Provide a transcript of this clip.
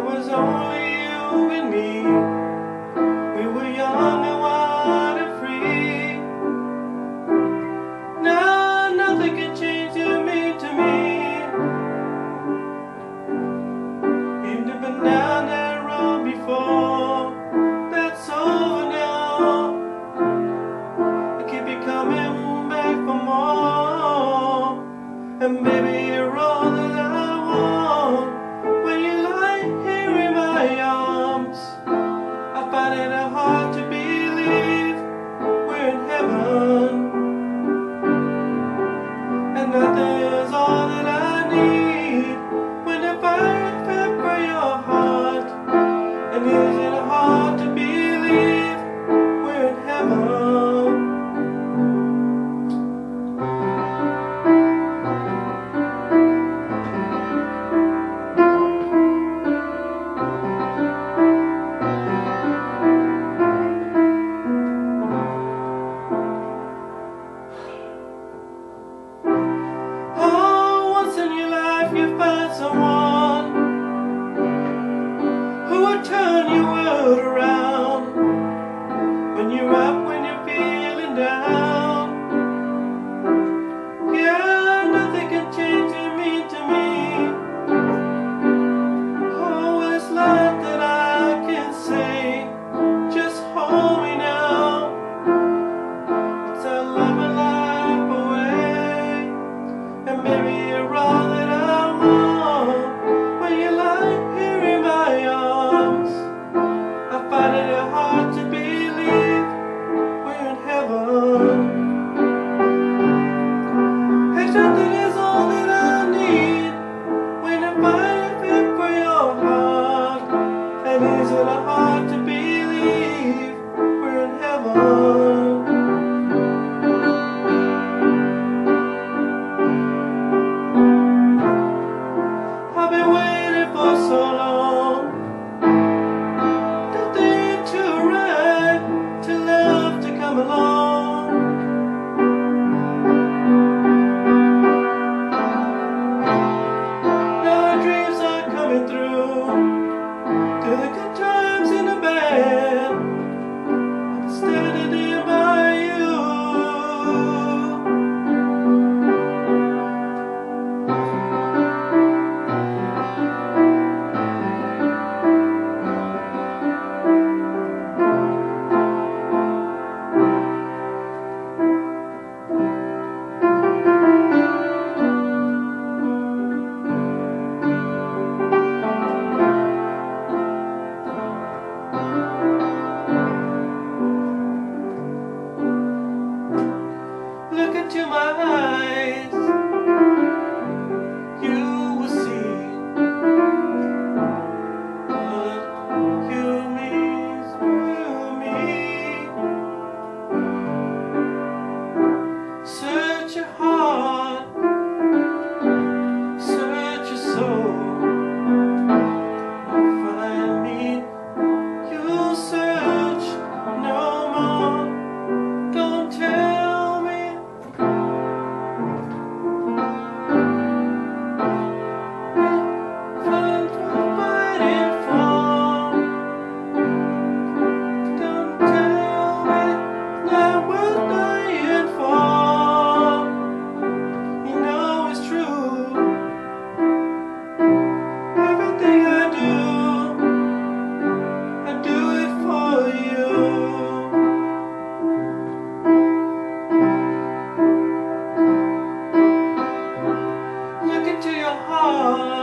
There was only you and me. We were young and wild and free. Now nothing can change you mean to me. You've been down that road before. That's over now. I keep you coming back for more. And baby, you're all hard to be. Oh.